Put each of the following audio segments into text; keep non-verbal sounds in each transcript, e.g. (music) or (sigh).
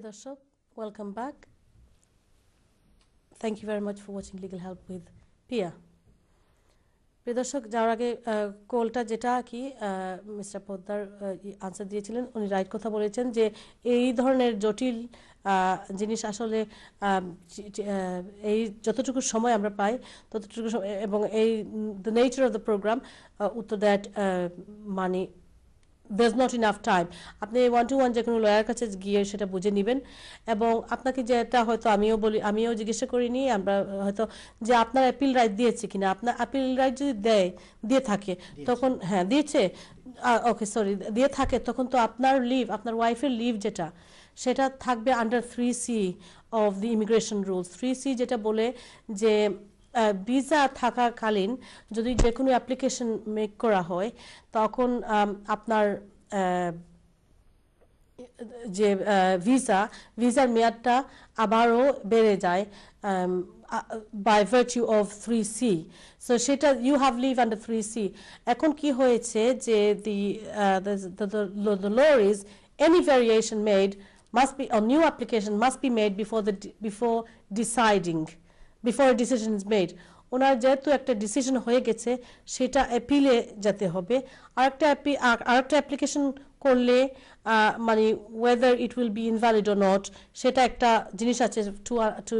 প্রিয় দর্শক welcome back thank you very much for watching legal help with Piya প্রিয় দর্শক, যাওয়ার আগে কোলটা যেটা কি মিস্টার পোদ্দার আনসার দিয়েছিলেন, উনি রাইট কথা বলেছেন যে এই ধরনের জটিল জিনিস আসলে এই যতটুকু সময় আমরা পাই, ততটুকু এবং এই the nature of the program উত্তর দ্যাট মানে there's not enough টাইম আপনি ওয়ান টু ওয়ান যে কোনো লয়ার কাছে গিয়ে সেটা বুঝে নেবেন এবং আপনাকে যেটা হয়তো আমিও বলি আমিও জিজ্ঞাসা করিনি আমরা হয়তো যে আপনার অ্যাপিল রাইট দিয়েছে কিনা আপনার অ্যাপিল রাইট যদি দেয় দিয়ে থাকে তখন হ্যাঁ দিয়েছে ওকে সরি দিয়ে থাকে তখন তো আপনার লিভ আপনার ওয়াইফের লিভ যেটা সেটা থাকবে under three C of the immigration rules three C যেটা বলে যে ভিসা থাকাকালীন যদি যে কোনো অ্যাপ্লিকেশন মেক করা হয়, তখন আপনার যে ভিসা ভিসার মেয়াদটা আবারও বেড়ে যায় by virtue of three C so সেটা you have leave under three C এখন কি হয়েছে যে the the law is any variation made must be new application must be made made before the, before deciding decision is made ওনার যেহেতু একটা decision হয়ে গেছে, সেটা অ্যাপিলে যেতে হবে। আরেকটা আরেকটা অ্যাপ্লিকেশন করলে মানে whether it will be invalid or not সেটা একটা জিনিস আছে to to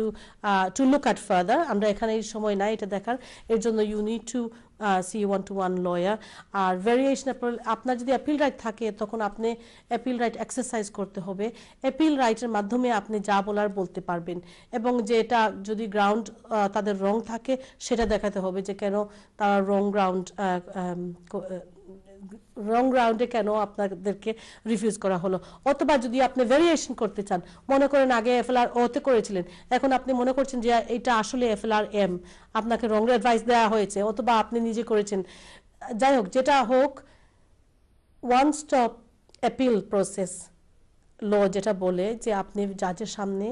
to look at further আমরা এখানে এই সময় নাই এটা দেখার। এর জন্য you need to see one to one lawyer R variation আপনার যদি অ্যাপিল রাইট থাকে, তখন আপনি অ্যাপিল রাইট এক্সারসাইজ করতে হবে। অ্যাপিল রাইটের মাধ্যমে আপনি যা বলার বলতে পারবেন। এবং যেটা যদি গ্রাউন্ড তাদের রং থাকে, সেটা দেখাতে হবে যে কেন তারা রং গ্রাউন্ড রং রাউন্ডে কেন আপনাদেরকে রিফিউজ করা হলো? অথবা যদি আপনি ভেরিয়েশন করতে চান, মনে করেন আগে এফএলআর ওতে করেছিলেন, এখন আপনি মনে করছেন যে এটা আসলে এফএলআর এম আপনাকে রং অ্যাডভাইস দেওয়া হয়েছে, অথবা আপনি নিজে করেছেন। যাই হোক, যেটা হোক one stop appeal process law যেটা বলে যে আপনি জাজের সামনে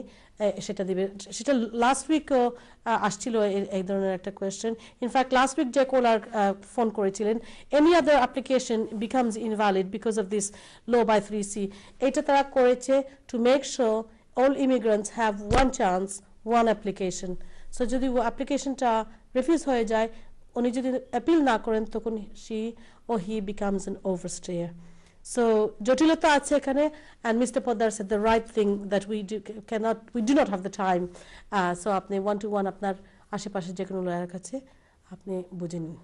সেটা দিবে। সেটা লাস্ট উইকও আসছিল এই- এই ধরনের একটা কোয়েশ্চেন ইনফ্যাক্ট লাস্ট উইক যে কোলার ফোন করেছিলেন any other application becomes invalid because of this law by three C এটা তারা করেছে to make sure all immigrants have one chance one application so যদি ও অ্যাপ্লিকেশনটা রিফিউজ হয়ে যায়, উনি যদি অ্যাপিল না করেন, তখন she or he becomes an overstayer So জটিলতা আছে এখানে and Mr. Poddar said the right thing that we do cannot we do not have the time. Uh, so আপনি ওয়ান টু ওয়ান আপনার আশেপাশে যে কোনো লয়ার কাছে আপনি বুঝে নিন।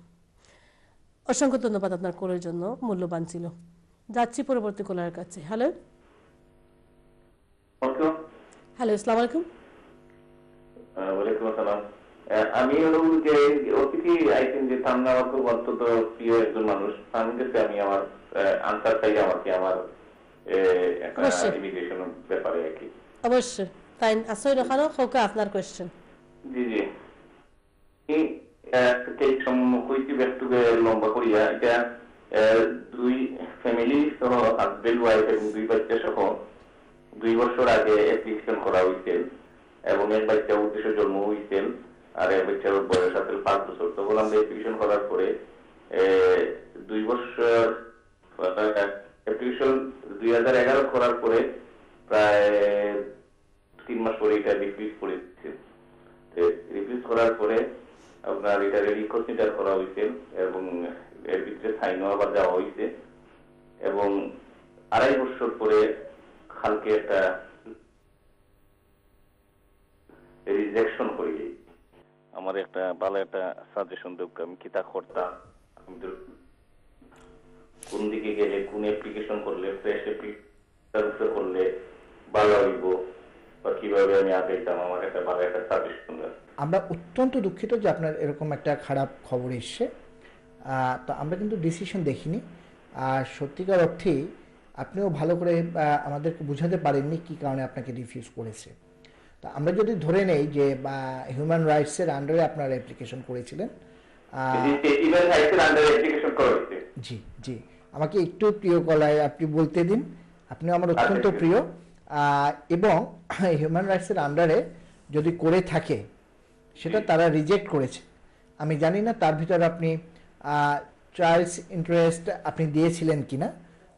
অসংখ্য ধন্যবাদ আপনার কোলের জন্য মূল্যবান ছিল। যাচ্ছি পরবর্তী কোলার কাছে। হ্যালো হ্যালো আসসালামু আলাইকুম। ওয়ালাইকুম আসসালাম। আমি হলো যে অতিথি আইছেন যে সামনে আমার খুব অন্তত প্রিয় একজন মানুষ তার কাছে আমি আমার আনসার চাই আমাকে আমার ইমিগ্রেশন ব্যাপারে আর কি। অবশ্যই। তাই হোকা আপনার জি জি। এই ব্যক্তি লম্বা করিয়া এটা দুই ফ্যামিলি সহ হাজবেন্ড ওয়াইফ এবং দুই বাচ্চা সহ দুই বছর আগে অ্যাপ্লিকেশন করা হয়েছিল এবং এক বাচ্চা উদ্দেশ্য জন্ম হয়েছিল আর এক বাচ্চার বয়স আসলে পাঁচ বছর। তখন আমরা অ্যাপ্লিকেশন করার পরে দুই বছর অ্যাপ্লিকেশন দুই হাজার এগারো করার পরে প্রায় তিন মাস পরে এটা রিফিউজ করে দিচ্ছে রিফিউজ করার পরে আপনার এটা রিকনসিডার করা হয়েছে এবং এর ভিতরে সাইনও আবার দেওয়া হয়েছে। এবং আড়াই বছর পরে কালকে একটা রিজেকশন করি আমার একটা ভালো একটা সাজেশন দেব আমি কিতা করতাম কোন দিকে গেলে, কোন অ্যাপ্লিকেশন করলে ফ্রেশ অ্যাপ্লিকেশন করলে ভালো হইব বা কীভাবে আমি আগাইতাম আমার একটা ভালো একটা সাজেশন আমরা অত্যন্ত দুঃখিত যে আপনার এরকম একটা খারাপ খবর এসছে। তো আমরা কিন্তু ডিসিশন দেখিনি। আর সত্যিকার অর্থে আপনিও ভালো করে আমাদেরকে বুঝাতে পারেননি কী কারণে আপনাকে রিফিউজ করেছে। তো আমরা যদি ধরে নেই যে হিউম্যান রাইটসের আন্ডারে আপনারা অ্যাপ্লিকেশন করেছিলেন জি জি। আমাকে একটু প্রিয় গলায় আপনি বলতে দিন আপনি আমার অত্যন্ত আচ্ছা, প্রিয়। এবং হিউম্যান রাইটসের আন্ডারে যদি করে থাকে সেটা তারা রিজেক্ট করেছে। আমি জানি না তার ভিতরে আপনি চাইল্ডস ইন্টারেস্ট আপনি দিয়েছিলেন কিনা।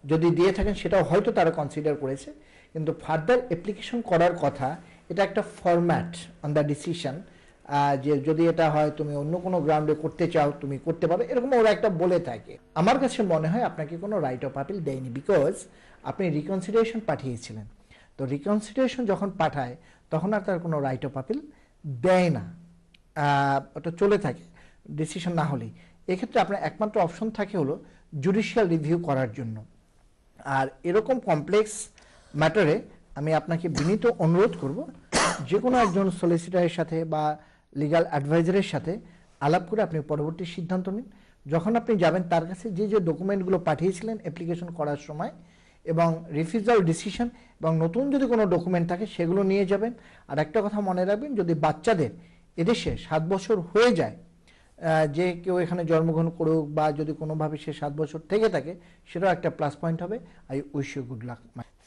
যদি দিয়ে থাকেন সেটাও হয়তো তারা কনসিডার করেছে। কিন্তু ফার্দার অ্যাপ্লিকেশন করার কথা এটা একটা ফরম্যাট অন দ্য ডিসিশন যে যদি এটা হয় তুমি অন্য কোনো গ্রাউন্ডে করতে চাও, তুমি করতে পারো। এরকম ওরা একটা বলে থাকে। আমার কাছে মনে হয় আপনাকে কোনো রাইট অফ আপিল দেয়নি বিকজ আপনি রিকনসিডারেশন পাঠিয়েছিলেন। তো রিকনসিডারেশন যখন পাঠায়, তখন আর তার কোনো রাইট অফ আপিল দেয় না। ওটা চলে থাকে ডিসিশন না হলেই। এক্ষেত্রে আপনার একমাত্র অপশন থাকে হলো জুডিশিয়াল রিভিউ করার জন্য। আর এরকম কমপ্লেক্স ম্যাটারে আমি আপনাকে বিনীত অনুরোধ করব যে কোনো একজন সলিসিটারের সাথে বা লিগ্যাল অ্যাডভাইজারের সাথে আলাপ করে আপনি পরবর্তী সিদ্ধান্ত নিন। যখন আপনি যাবেন, তার কাছে যে যে ডকুমেন্টগুলো পাঠিয়েছিলেন অ্যাপ্লিকেশন করার সময় এবং রিফিউজাল ডিসিশন এবং নতুন যদি কোনো ডকুমেন্ট থাকে, সেগুলো নিয়ে যাবেন। আর একটা কথা মনে রাখবেন, যদি বাচ্চাদের এদেশে সাত বছর হয়ে যায় যে কেউ এখানে জন্মগ্রহণ করুক বা যদি কোনোভাবে সে সাত বছর থেকে থাকে সেটাও একটা প্লাস পয়েন্ট হবে। I wish you good luck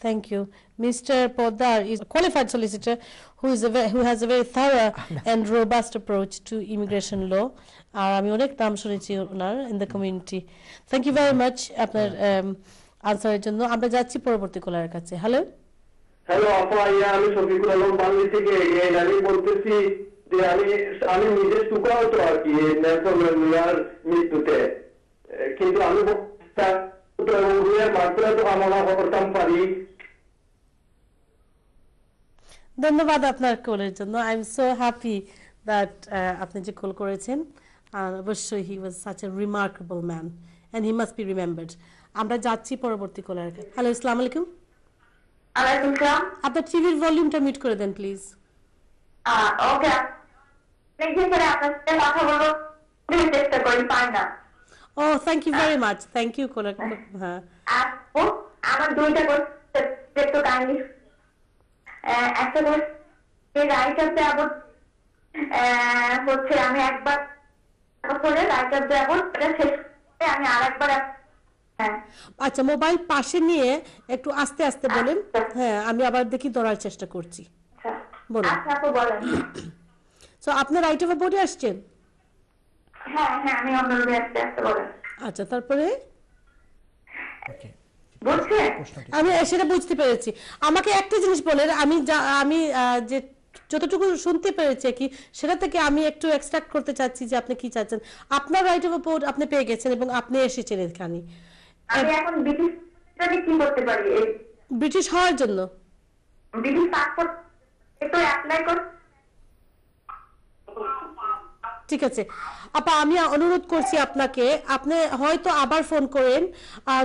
Thank you. Mr. Poddar is a qualified solicitor who is a ve- who has a very thorough and robust approach to immigration law. আর আমি অনেক নাম শুনেছি ওনার in the community thank you very much আপনার আনসারের জন্য। আমরা যাচ্ছি পরবর্তী কলারের কাছে। হ্যালো হ্যালো আপা আমি শফিকুল আলম বাংলি থেকে। বলতেছি যে আমি আমি নিজে সুখাহত আর কি নেলসন ম্যান্ডেলার মৃত্যুতে কিন্তু আমি করতাম পারি ধন্যবাদ আপনার কলের জন্য। I am so happy that আপনি যে কল করেছেন আর অবশ্যই he was such a remarkable man and he must be remembered আমরা যাচ্ছি পরবর্তী কলার কাছে হ্যালো আসসালামু আলাইকুম। সালাম আপনার টিভির ভলিউমটা মিউট করে দেন প্লিজ ওকে অনেকদিন ধরে আপনার সাথে কথা বলব চেষ্টা করি পাই না ও thank you very much thank you caller হ্যাঁ আপু আমার দুইটা একটু কাহিনী একটা হচ্ছে আমি একবার বছরে রাইটার দেবত এটা শেষ আমি আর একবার হ্যাঁ আচ্ছা মোবাইল পাশে নিয়ে একটু আস্তে আস্তে বলেন। হ্যাঁ আমি আবার দেখি ধরার চেষ্টা করছি। আচ্ছা। বলুন। আচ্ছা আপু বলেন। (coughs) সো আপনার রাইট অফ বোর্ডে আসছেন? হ্যাঁ হ্যাঁ আমি অনুরোধে আসতে আসতে বলেন। আচ্ছা তারপরে? ওকে আমি সেটা বুঝতে পেরেছি। আমাকে একটা জিনিস বলেন আমি আমি যে যতটুকু শুনতে পেরেছি কি সেটা থেকে আমি একটু এক্সট্রাক্ট করতে চাচ্ছি যে আপনি কি চাচ্ছেন। আপনার রাইট অফ বোর্ড আপনি পেয়ে গেছেন এবং আপনি এসেছেন এখানে। আমি এখন ব্রিটিশ কি করতে পারি ব্রিটিশ হওয়ার জন্য। ব্রিটিশ পাসপোর্ট একটু অ্যাপ্লাই কর ঠিক আছে। আপা আমি অনুরোধ করছি আপনাকে আপনি হয়তো আবার ফোন করেন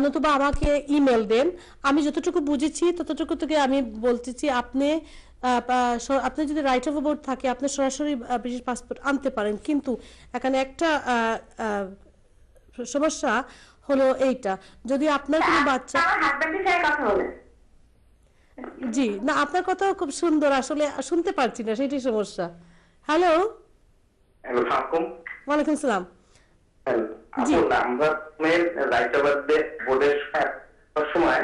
নতুবা আমাকে ইমেল দেন। আমি যতটুকু বুঝেছি ততটুকু থেকে আমি বলতেছি আপনি আপনি যদি রাইট অফ বোর্ড থাকে আপনি সরাসরি ব্রিটিশ পাসপোর্ট আনতে পারেন। কিন্তু এখানে একটা সমস্যা হলো এইটা। যদি আপনার কোনো বাচ্চা কথা জি না আপনার কথাও খুব সুন্দর। আসলে শুনতে পারছি না সেটাই সমস্যা। হ্যালো হ্যালো সালাম ওয়ালাইকুম সালাম জি। আপু আমরা রাইটাবাদ বোর্ডের সময়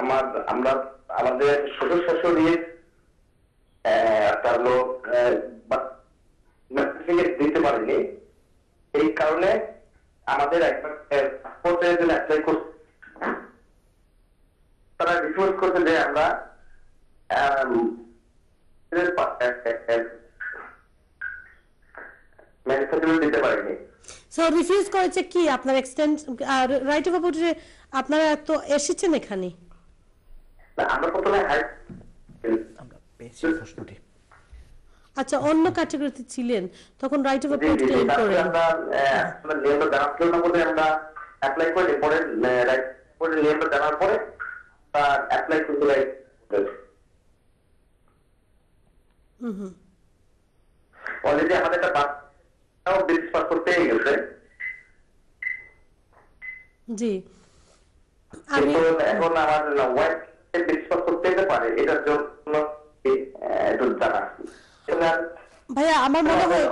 আমার আমরা আমাদের শ্বশুর শাশুড়ির লোক দিতে পারেনি এই কারণে আমাদের একবার পাসপোর্টের জন্য অ্যাপ্লাই করতে তারা রিফিউজ করতে যে আমরা ম্যারেজ দিতে পারিনি সো রিফিউজ করেছে কি? আপনার এক্সটেন্ড রাইট অফ অপরচুনিটি আপনারা তো এসেছেন এখানে? আমরা প্রথমে হাই আমরা পেয়েছি প্রশ্নটি। আচ্ছা অন্য ক্যাটাগরিতে ছিলেন তখন রাইট অফ জি, ক্লেম করেন। আমরা আমরা নিয়মটা জানা ছিল বলে আমরা অ্যাপ্লাই করি পরে রাইট করে নিয়মটা জানার পরে তার অ্যাপ্লাই করতে রাইট হুম হুম। অলরেডি আমাদের একটা জি। আমি ওয়াইফ পাসপোর্ট পেতে পারে এটার জন্য একটু জানা ভাইয়া আমার মনে হয়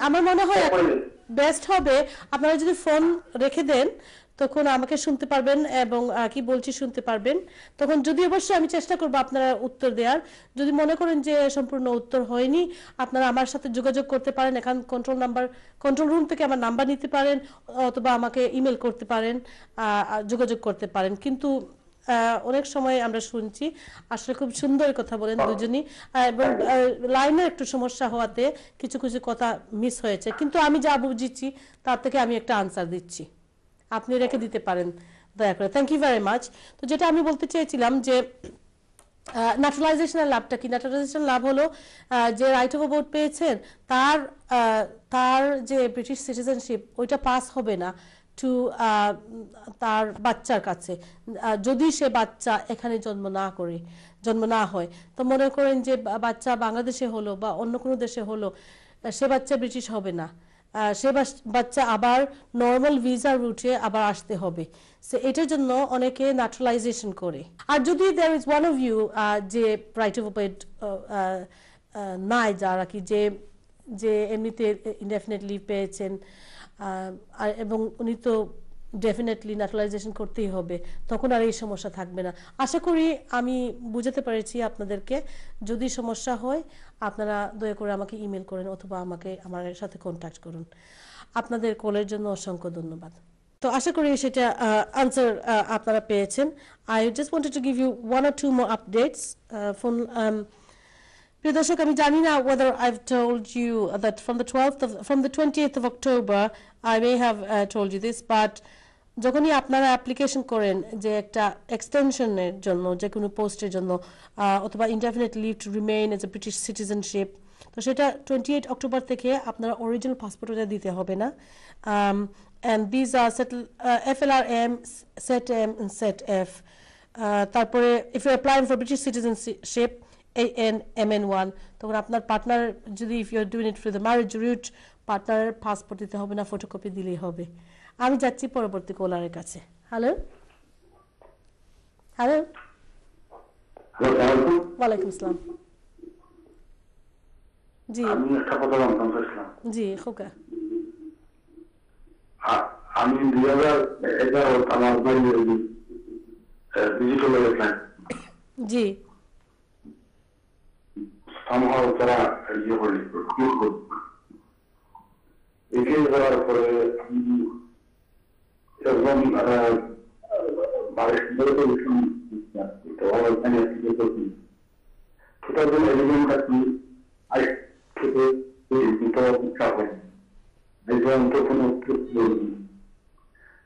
আমার মনে হয় বেস্ট হবে আপনারা যদি ফোন রেখে দেন তখন আমাকে শুনতে পারবেন এবং কি বলছি শুনতে পারবেন। তখন যদি অবশ্যই আমি চেষ্টা করব আপনারা উত্তর দেওয়ার যদি মনে করেন যে সম্পূর্ণ উত্তর হয়নি, আপনারা আমার সাথে যোগাযোগ করতে পারেন। এখান কন্ট্রোল নাম্বার কন্ট্রোল রুম থেকে আমার নাম্বার নিতে পারেন, অথবা আমাকে ইমেল করতে পারেন যোগাযোগ করতে পারেন। কিন্তু অনেক সময় আমরা শুনছি, আসলে খুব সুন্দর কথা বলেন দুজনই। এবং লাইনের একটু সমস্যা হওয়াতে কিছু কিছু কথা মিস হয়েছে। কিন্তু আমি যা বুঝেছি তার থেকে আমি একটা আনসার দিচ্ছি। আপনি রেখে দিতে পারেন, দয়া করে। থ্যাংক ইউ ভেরি মাচ তো যেটা আমি বলতে চেয়েছিলাম যে ন্যাচারালাইজেশনের লাভটা কি? ন্যাচারালাইজেশন লাভ হলো যে রাইট অফ ভোট পেয়েছেন, তার তার যে ব্রিটিশ সিটিজেনশিপ ওইটা পাস হবে না টু তার বাচ্চার কাছে। যদি সে বাচ্চা এখানে জন্ম না করে, জন্ম না হয়, তো মনে করেন যে বাচ্চা বাংলাদেশে হলো বা অন্য কোনো দেশে হলো, সে বাচ্চা ব্রিটিশ হবে না। সে বাচ্চা আবার নর্মাল ভিসা রুটে আবার আসতে হবে। সে এটার জন্য অনেকে ন্যাচারালাইজেশন করে। আর যদি there is one of you যে রাইট অফ ওপেড নাই যারা কি, যে যে এমনিতে ইনডেফিনেটলি পেয়েছেন এবং উনি তো ডেফিনেটলি ন্যাচারালাইজেশন করতেই হবে তখন আর এই সমস্যা থাকবে না। আশা করি আমি বুঝাতে পেরেছি আপনাদেরকে যদি সমস্যা হয় আপনারা দয়া করে আমাকে ইমেল করেন অথবা আমাকে আমার সাথে কন্ট্যাক্ট করুন। আপনাদের কলের জন্য অসংখ্য ধন্যবাদ। তো আশা করি সেটা আনসার আপনারা পেয়েছেন। I just wanted to give you one or two more updates phone প্রিয় দর্শক আমি জানি না whether I've told you that from the 12th of from the 28th of October I may have uh, told you this but যখনই আপনারা application করেন যে একটা এক্সটেনশনের জন্য, যে কোনো পোস্টের জন্য অথবা indefinite leave to remain as a British citizenship তো সেটা টোয়েন্টি এইট অক্টোবর থেকে আপনারা অরিজিনাল পাসপোর্ট ওটা দিতে হবে না। And these are settle F L R M set M set F তারপরে if you applying for British citizenship A N M N one তখন আপনার পার্টনার যদি if you are doing it for the marriage route পার্টনারের passport দিতে হবে না photocopy দিলেই হবে। আমি যাচ্ছি পরবর্তী কোলারের কাছে। হ্যালো হ্যালো ওয়ালাইকুম আসসালাম। জি। আমি একটা কথা জানতাম জি খোকা। আমি দুই হাজার এগারো আমার ডিজিটাল জি। somehow তারা ইয়ে করলি এগিয়ে যাওয়ার পরে আমি বলিনি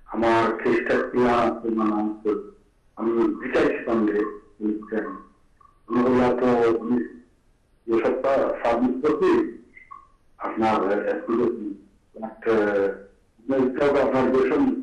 আমার চেষ্টা ক্রিয়া আমি বিচারছিলাম যে আমি বললাম, তো যে সপ্তাহ সাবমিট করছি, আপনার একটা, আপনার দেশম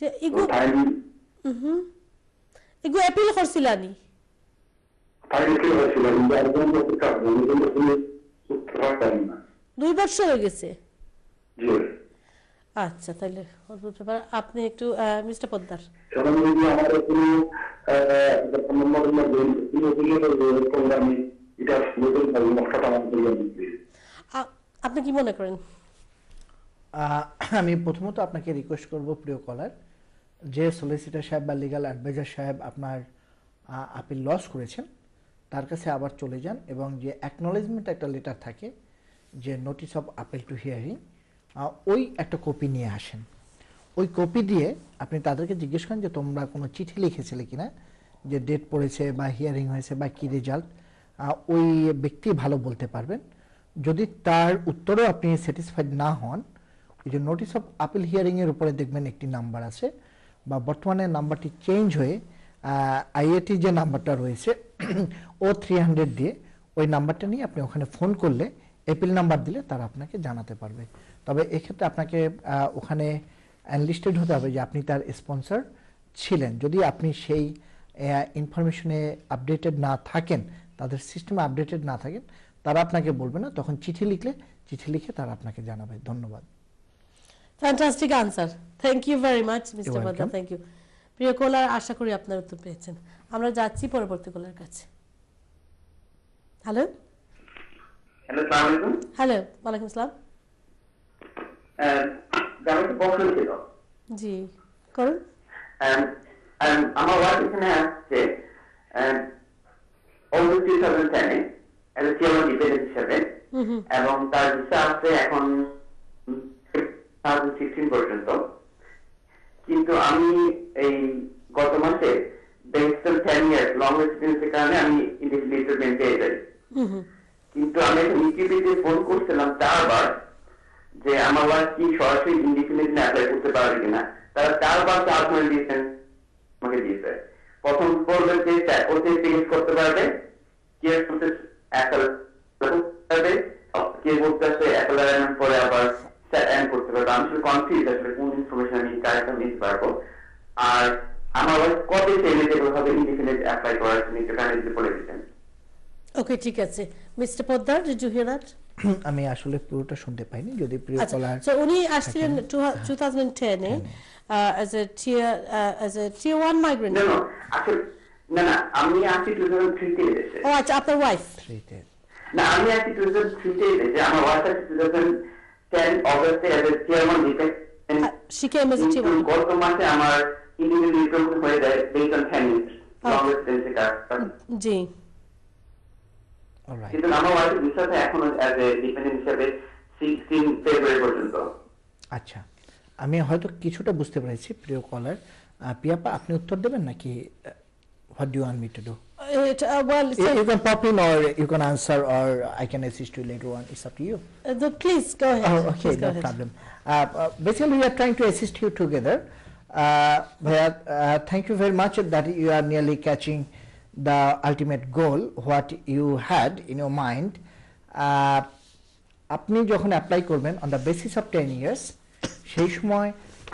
যে ইগু টাইম ইগু অ্যাপিল করছিলানি দুই বছর হয়ে গেছে? আচ্ছা তাহলে ব্যাপার। আপনি একটু মিস্টার আ- আপনি কি মনে করেন? (clears throat) আমি প্রথমত আপনাকে রিকোয়েস্ট করব প্রিয় কলার যে সলিসিটার সাহেব বা লিগাল অ্যাডভাইজার সাহেব আপনার আপিল লস করেছেন, তার কাছে আবার চলে যান এবং যে অ্যাকনলেজমেন্ট একটা লেটার থাকে, যে notice of appeal to hearing ওই একটা কপি নিয়ে আসেন। ওই কপি দিয়ে আপনি তাদেরকে জিজ্ঞেস করেন যে তোমরা কোনো চিঠি লিখেছিলে কিনা, যে ডেট পড়েছে বা হিয়ারিং হয়েছে বা কী রেজাল্ট ওই ব্যক্তি ভালো বলতে পারবেন। যদি তার উত্তরেও আপনি স্যাটিসফাইড না হন ওই যে নোটিশ অফ আপিল হিয়ারিংয়ের উপরে দেখবেন একটি নাম্বার আছে বা বর্তমানে নাম্বারটি চেঞ্জ হয়ে আইএটি যে নাম্বারটা রয়েছে ও থ্রি হান্ড্রেড দিয়ে ওই নাম্বারটা নিয়ে আপনি ওখানে ফোন করলে এপিল নাম্বার দিলে তারা আপনাকে জানাতে পারবে। তবে এক্ষেত্রে আপনাকে ওখানে অ্যানলিস্টেড হতে হবে যে আপনি তার স্পন্সর ছিলেন। যদি আপনি সেই ইনফরমেশনে আপডেটেড না থাকেন, তাদের সিস্টেমে আপডেটেড না থাকেন, তারা আপনাকে বলবে না, তখন চিঠি লিখলে, চিঠি লিখে তারা আপনাকে জানাবে। ধন্যবাদ। Fantastic answer thank you very much mister. Poddar thank you প্রিয় কলার আশা করি আপনার উত্তর পেয়েছেন। আমরা যাচ্ছি পরবর্তী কলার কাছে। হ্যালো হ্যালো আলাইকুম। হ্যালো ওয়ালাইকুম আসসালাম। জি করুন। আমার ওয়াইফ এখানে আসছে। অলরেডি টু থাউজেন্ড টেনে এজ এ ডিপেন্ডেন্ট হিসেবে। এবং তার ভিসা আছে এখন থাউজেন্ড পর্যন্ত কিন্তু আমি এই গত মাসে বেস্ট টেন ইয়ার্স লং এক্সপিরিয়েন্সের কারণে আমি ইন্ডিভিজুয়াল পেয়ে যাই কিন্তু আমি ইউটিউবে ফোন করছিলাম চারবার যে আমার ওয়াইফ কি সরাসরি ইন্ডিপেন্ডেন্ট অ্যাপ্লাই করতে পারবে কিনা তারা চারবার চার করে দিয়েছেন আমাকে দিয়েছে প্রথম বলবে যে ওতে চেঞ্জ করতে পারবে কে করতে অ্যাপেল পারবে কে বলতে আসে অ্যাপেল পরে আবার অ্যান করতে পারবে। আমি শুধু কনফিউজ আসলে কোন ইনফরমেশন আমি কারেক্ট নিতে পারব। আর আমার ওয়াইফ কবে এলিজেবল হবে ইন্ডিপেন্ডেন্ট অ্যাপ্লাই করার জন্য একটু কাইন্ডলি বলে দিতেন। ওকে ঠিক আছে। Mister Poddar did you hear that আমি আসলে পুরোটা শুনতে পাইনি যদি প্রিয় আচ্ছা কলার সো উনি আসছিলেন টু থাউজেন্ড টেনে as a tier as a tier one migrant না আসলে না না আমি আছি টু থাউজেন্ড থ্রিতে ও আচ্ছা আপনার ওয়াইফ না আমি আছি টু থাউজেন্ড থ্রিতে আমার ওয়াইফ আছে টু থাউজেন্ড টেন অগস্টে এজ এ চেয়ারম্যান দিতে। She came as a কিন্তু chairman. গত মাসে আমার ইন্ডিভিজুয়াল হয়ে যায় জি। কিন্তু আমার ওয়াইফ ভিসাতে এখনও অ্যাজ এ ডিপেন্ডেন্ট হিসেবে সিক্সটিন ফেব্রুয়ারি পর্যন্ত। আচ্ছা। আমি হয়তো কিছুটা বুঝতে পেরেছি প্রিয় কলার পিয়াপা আপনি উত্তর দেবেন নাকি what do want me to do It, uh, well, so, You can pop in or you can answer or I can assist you later on. It's up to you. uh, the, please go ahead. Oh, okay, Please no ahead. problem. Uh, uh, basically, we are trying to assist you together. Uh, uh, thank you very much that you are nearly catching the ultimate goal, what you had in your mind. Uh, আপনি যখন apply করবেন on the basis of ten years সেই সময়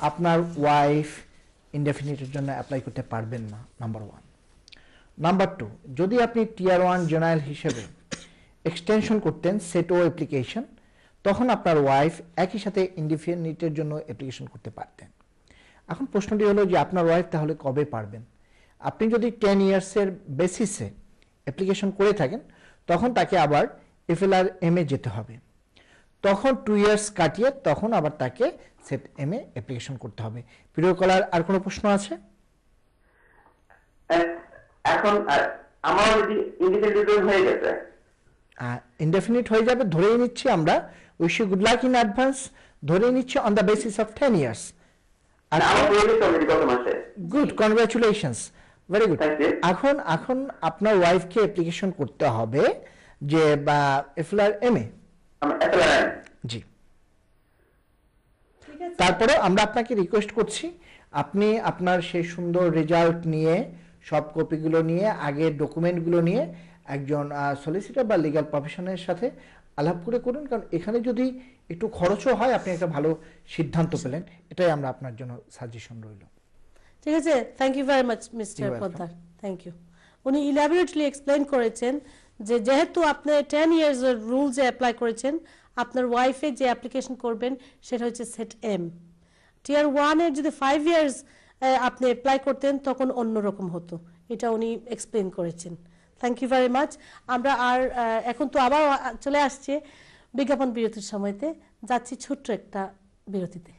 আপনার wife ইনডেফিনিটের জন্য apply করতে পারবেন না নাম্বার ওয়ান নাম্বার টু যদি আপনি টিয়ার ওয়ান জেনারেল হিসেবে এক্সটেনশন করতেন সেটো অ্যাপ্লিকেশন তখন আপনার ওয়াইফ একই সাথে ইনডিফিনিটের জন্য অ্যাপ্লিকেশন করতে পারতেন। এখন প্রশ্নটি হলো যে আপনার ওয়াইফ তাহলে কবে পারবেন? আপনি যদি টেন ইয়ার্সের বেসিসে অ্যাপ্লিকেশন করে থাকেন, তখন তাকে আবার এফএলআর এম এ যেতে হবে। তখন টু ইয়ার্স কাটিয়ে তখন আবার তাকে সেট এম এ অ্যাপ্লিকেশন করতে হবে। প্রিয় কলার আর কোনো প্রশ্ন আছে? এখন আমার অলরেডি ইন্ডিপেন্ডেন্ট হয়ে গেছে। ইনডেফিনিট হয়ে যাবে ধরেই নিচ্ছি আমরা wish you good luck in advance ধরেই নিচ্ছি on the basis of ten years good congratulations very good এখন এখন আপনার ওয়াইফকে অ্যাপ্লিকেশন করতে হবে যে বা এফএলআর এম এ জি। তারপরে আমরা আপনাকে রিকোয়েস্ট করছি আপনি আপনার সেই সুন্দর রেজাল্ট নিয়ে সব কপিগুলো নিয়ে আগের ডকুমেন্টগুলো নিয়ে একজন সলিসিটর বা লিগ্যাল প্রফেশনের সাথে আলাপ করে করুন। কারণ এখানে যদি একটু খরচও হয় আপনি একটা ভালো সিদ্ধান্ত পেলেন। এটাই আমরা আপনার জন্য সাজেশন রইল। ঠিক আছে। Thank you very much mister. Poddar. Thank you উনি ইলাবোরেটলি এক্সপ্লেন করেছেন যে যেহেতু আপনি টেন ইয়ার্স রুলসে অ্যাপ্লাই করেছেন আপনার ওয়াইফে যে অ্যাপ্লিকেশন করবেন সেটা হচ্ছে সেট এম টিয়ার ওয়ানের যদি ফাইভ ইয়ার্স আপনি অ্যাপ্লাই করতেন, তখন অন্যরকম হতো। এটা উনি এক্সপ্লেন করেছেন। থ্যাংক ইউ ভেরি মাচ আমরা আর এখন তো আবার চলে আসছে বিজ্ঞাপন বিরতির সময়তে। যাচ্ছি ছোট্ট একটা বিরতিতে।